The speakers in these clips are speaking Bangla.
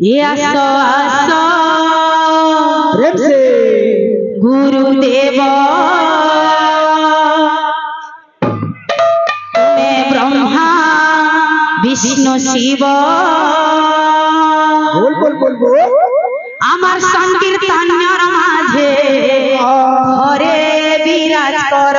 ये आसो आसो प्रेम से गुरुदेव मैं ब्रह्मा विष्णु शिव बोल बोल बोल बोल আমার সংকীর্তনের মাঝে ঘরে বিরাজ কর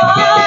Oh,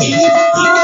Yeah.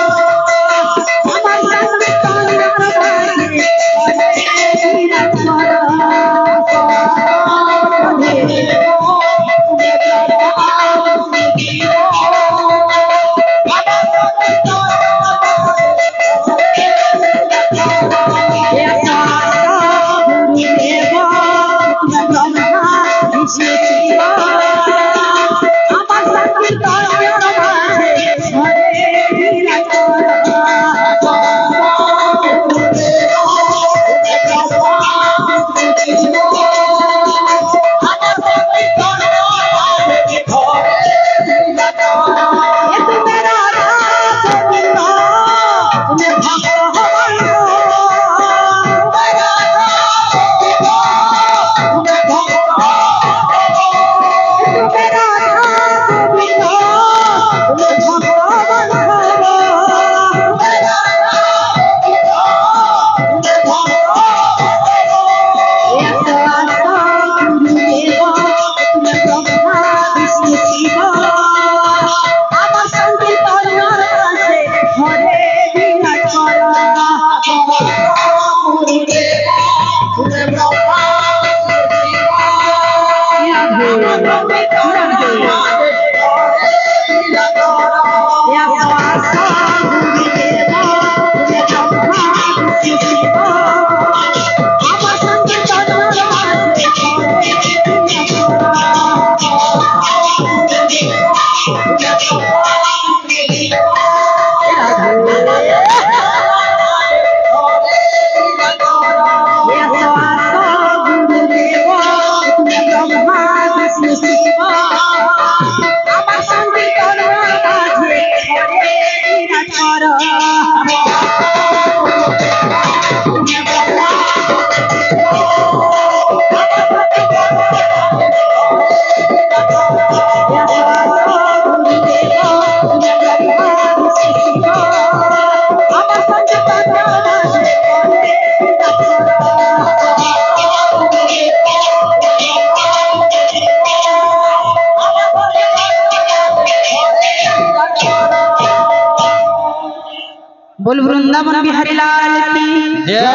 बोल वृंदावन बिहारी लाल की जय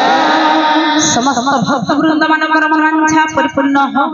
समस्त भक्त वृंदावन मनांच्या परिपूर्ण हो